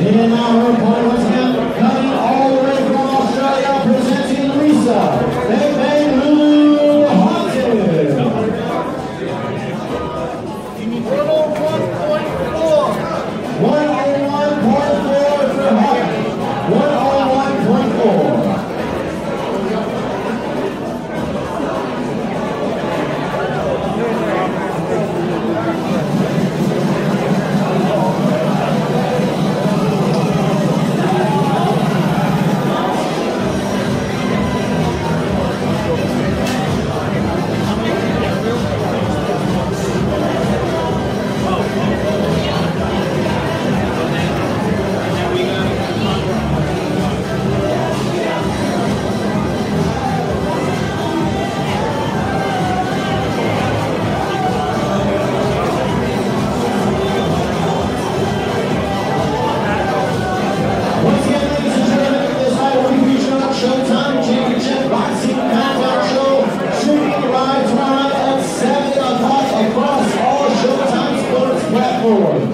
It is now her Too?